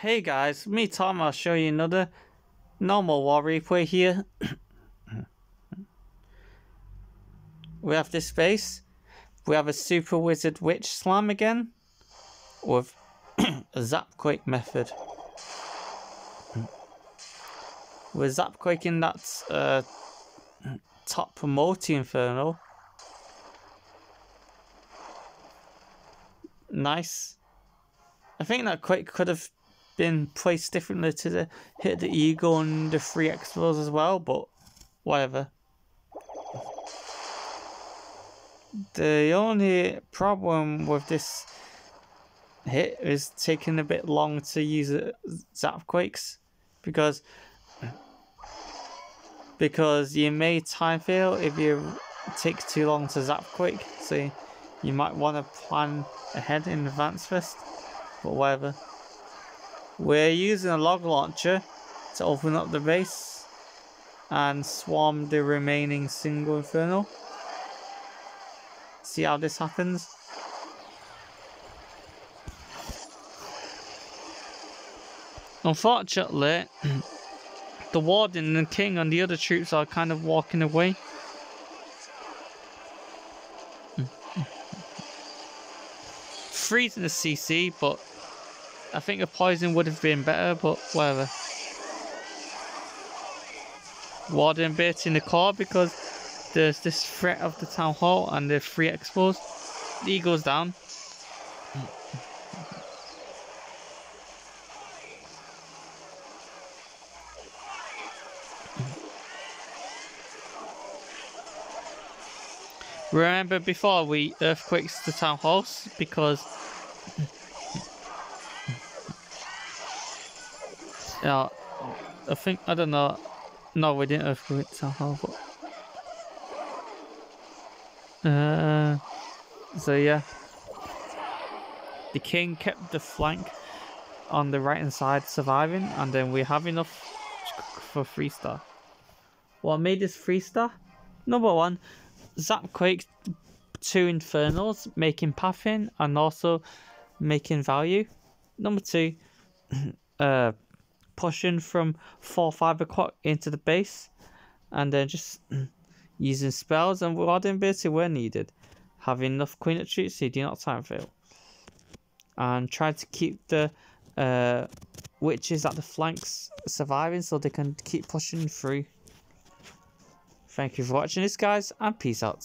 Hey guys, me Tom, I'll show you another normal wall replay here. we have this base. We have a super wizard witch slam again. With a zap quake method. With zap quaking that's uh, top multi inferno. Nice. I think that quake could have been placed differently to the, hit the eagle and the three expos as well, but whatever. The only problem with this hit is taking a bit long to use zap quakes because because you may time fail if you take too long to zap quake so you might want to plan ahead in advance first but whatever we're using a log launcher to open up the base and swarm the remaining single inferno. See how this happens? Unfortunately, the warden and the king and the other troops are kind of walking away. Freezing the CC, but I think a poison would have been better, but whatever. Warden bait in the core because there's this threat of the town hall and the free exposed. The goes down. Remember before we earthquakes the town halls because Yeah, I think, I don't know. No, we didn't earthquake somehow, but... Uh, so yeah. The king kept the flank on the right hand side surviving, and then we have enough for 3 star. What made this 3 star? Number one, Zap Quake 2 Infernals, making pathing and also making value. Number two, uh, pushing from 4 5 o'clock into the base and then just using spells and warden ability where needed. Having enough Queen Troops so you do not time fail. And try to keep the uh, witches at the flanks surviving so they can keep pushing through. Thank you for watching this guys and peace out.